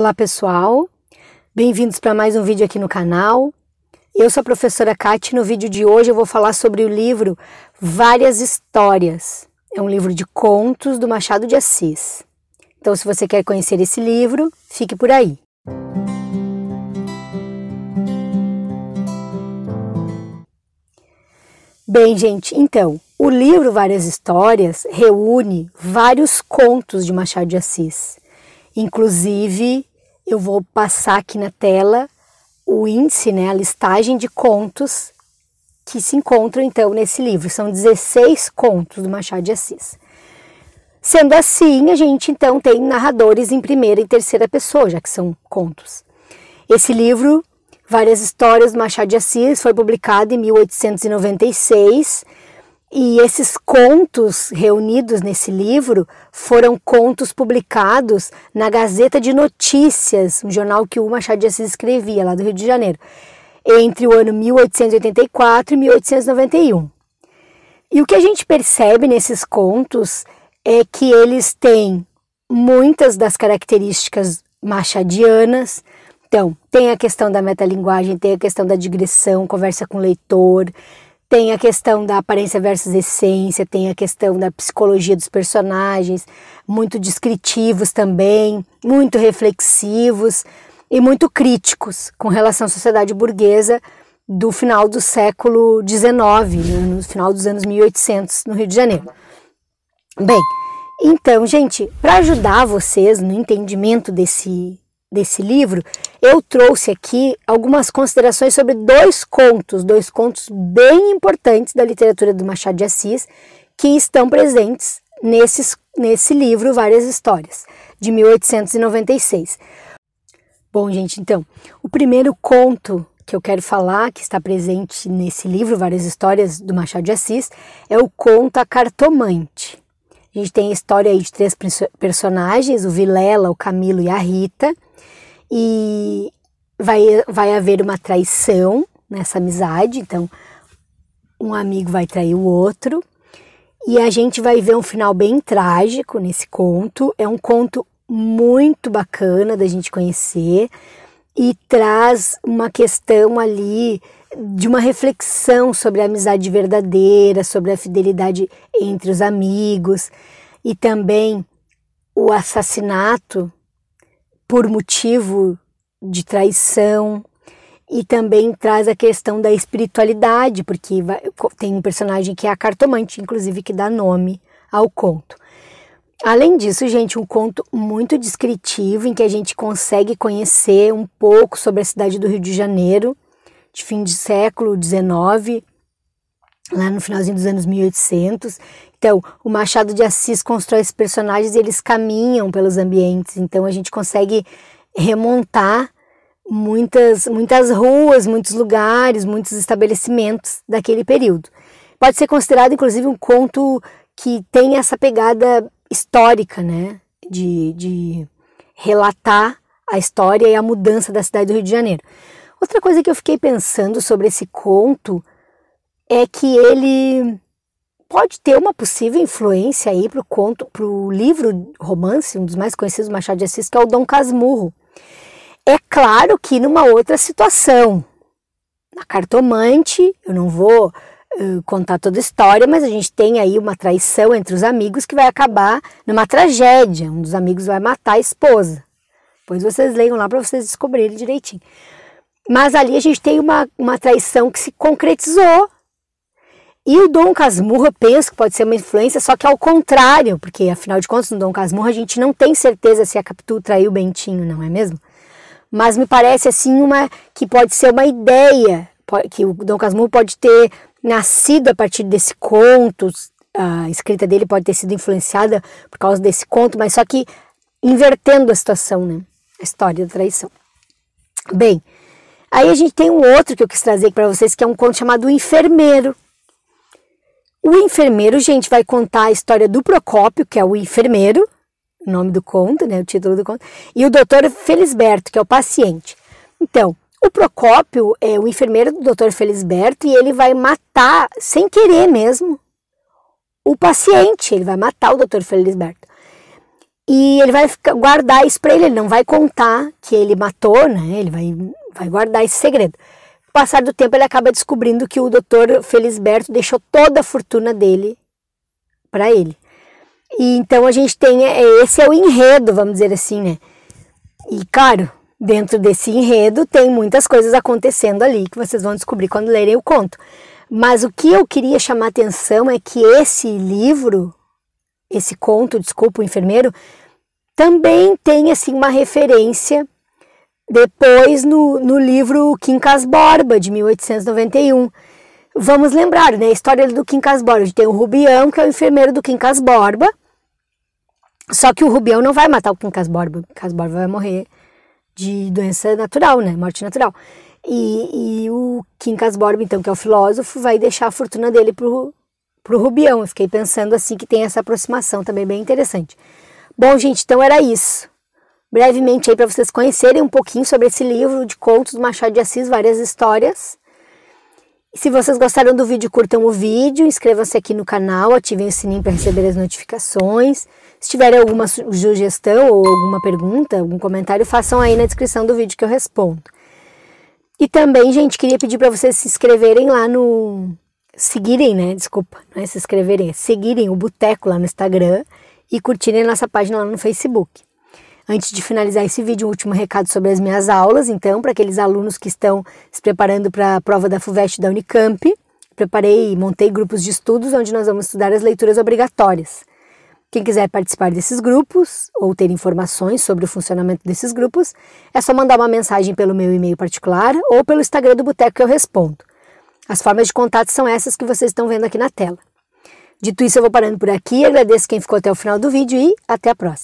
Olá pessoal, bem-vindos para mais um vídeo aqui no canal. Eu sou a professora Kate e no vídeo de hoje eu vou falar sobre o livro Várias Histórias. É um livro de contos do Machado de Assis. Então, se você quer conhecer esse livro, fique por aí. Bem, gente, então, o livro Várias Histórias reúne vários contos de Machado de Assis. Inclusive, eu vou passar aqui na tela o índice, né, a listagem de contos que se encontram então nesse livro. São 16 contos do Machado de Assis. Sendo assim, a gente então tem narradores em primeira e terceira pessoa, já que são contos. Esse livro, Várias Histórias do Machado de Assis, foi publicado em 1896 e esses contos reunidos nesse livro foram contos publicados na Gazeta de Notícias, um jornal que o Machado de Assis escrevia lá do Rio de Janeiro, entre o ano 1884 e 1891. E o que a gente percebe nesses contos é que eles têm muitas das características machadianas. Então, tem a questão da metalinguagem, tem a questão da digressão, conversa com o leitor, tem a questão da aparência versus essência, tem a questão da psicologia dos personagens, muito descritivos também, muito reflexivos e muito críticos com relação à sociedade burguesa do final do século XIX, né, no final dos anos 1800, no Rio de Janeiro. Bem, então, gente, para ajudar vocês no entendimento desse, desse livro, eu trouxe aqui algumas considerações sobre dois contos, dois contos bem importantes da literatura do Machado de Assis, que estão presentes nesses, nesse livro Várias Histórias, de 1896. Bom, gente, então, o primeiro conto que eu quero falar, que está presente nesse livro, Várias Histórias do Machado de Assis, é o conto A Cartomante. A gente tem a história aí de três personagens, o Vilela, o Camilo e a Rita, e vai, vai haver uma traição nessa amizade, então um amigo vai trair o outro, e a gente vai ver um final bem trágico nesse conto. É um conto muito bacana da gente conhecer e traz uma questão ali de uma reflexão sobre a amizade verdadeira, sobre a fidelidade entre os amigos e também o assassinato por motivo de traição e também traz a questão da espiritualidade, porque vai, tem um personagem que é a cartomante, inclusive, que dá nome ao conto. Além disso, gente, um conto muito descritivo em que a gente consegue conhecer um pouco sobre a cidade do Rio de Janeiro, de fim de século XIX, lá no finalzinho dos anos 1800. Então, o Machado de Assis constrói esses personagens e eles caminham pelos ambientes. Então, a gente consegue remontar muitas, muitas ruas, muitos lugares, muitos estabelecimentos daquele período. Pode ser considerado, inclusive, um conto que tem essa pegada histórica, né? De, de relatar a história e a mudança da cidade do Rio de Janeiro. Outra coisa que eu fiquei pensando sobre esse conto é que ele pode ter uma possível influência aí para o conto, para o livro romance, um dos mais conhecidos do Machado de Assis, que é o Dom Casmurro. É claro que numa outra situação. Na cartomante, eu não vou uh, contar toda a história, mas a gente tem aí uma traição entre os amigos que vai acabar numa tragédia. Um dos amigos vai matar a esposa. Depois vocês leiam lá para vocês descobrirem direitinho. Mas ali a gente tem uma, uma traição que se concretizou e o Dom Casmurro, eu penso que pode ser uma influência, só que ao contrário, porque afinal de contas, no Dom Casmurro a gente não tem certeza se a Capitu traiu o Bentinho, não é mesmo? Mas me parece assim uma que pode ser uma ideia, que o Dom Casmurro pode ter nascido a partir desse conto, a escrita dele pode ter sido influenciada por causa desse conto, mas só que invertendo a situação, né? A história da traição. Bem, aí a gente tem um outro que eu quis trazer para vocês, que é um conto chamado O Enfermeiro, o enfermeiro, gente, vai contar a história do Procópio, que é o enfermeiro, o nome do conto, né, o título do conto, e o doutor Felisberto, que é o paciente. Então, o Procópio é o enfermeiro do doutor Felisberto e ele vai matar, sem querer mesmo, o paciente, ele vai matar o doutor Felisberto. E ele vai ficar, guardar isso para ele, ele não vai contar que ele matou, né? Ele vai, vai guardar esse segredo. Passar do tempo, ele acaba descobrindo que o doutor Felisberto deixou toda a fortuna dele para ele. E então a gente tem, é, esse é o enredo, vamos dizer assim, né? E claro, dentro desse enredo tem muitas coisas acontecendo ali que vocês vão descobrir quando lerem o conto. Mas o que eu queria chamar atenção é que esse livro, esse conto, desculpa, o enfermeiro, também tem assim uma referência depois no, no livro Quincas Borba, de 1891. Vamos lembrar, né, a história do Quincas Borba. Tem o Rubião, que é o enfermeiro do Quincas Borba, só que o Rubião não vai matar o Quincas Borba, o Quincas Borba vai morrer de doença natural, né, morte natural. E, e o Quincas Borba, então, que é o filósofo, vai deixar a fortuna dele pro, pro Rubião. Eu fiquei pensando assim que tem essa aproximação também bem interessante. Bom, gente, então era isso. Brevemente aí para vocês conhecerem um pouquinho sobre esse livro de contos do Machado de Assis, várias histórias. Se vocês gostaram do vídeo, curtam o vídeo, inscrevam-se aqui no canal, ativem o sininho para receber as notificações. Se tiverem alguma sugestão ou alguma pergunta, algum comentário, façam aí na descrição do vídeo que eu respondo. E também, gente, queria pedir para vocês se inscreverem lá no. Seguirem, né? Desculpa, não é se inscreverem, é seguirem o Boteco lá no Instagram e curtirem nossa página lá no Facebook. Antes de finalizar esse vídeo, um último recado sobre as minhas aulas, então, para aqueles alunos que estão se preparando para a prova da FUVEST da Unicamp, preparei e montei grupos de estudos onde nós vamos estudar as leituras obrigatórias. Quem quiser participar desses grupos ou ter informações sobre o funcionamento desses grupos, é só mandar uma mensagem pelo meu e-mail particular ou pelo Instagram do Boteco que eu respondo. As formas de contato são essas que vocês estão vendo aqui na tela. Dito isso, eu vou parando por aqui, agradeço quem ficou até o final do vídeo e até a próxima.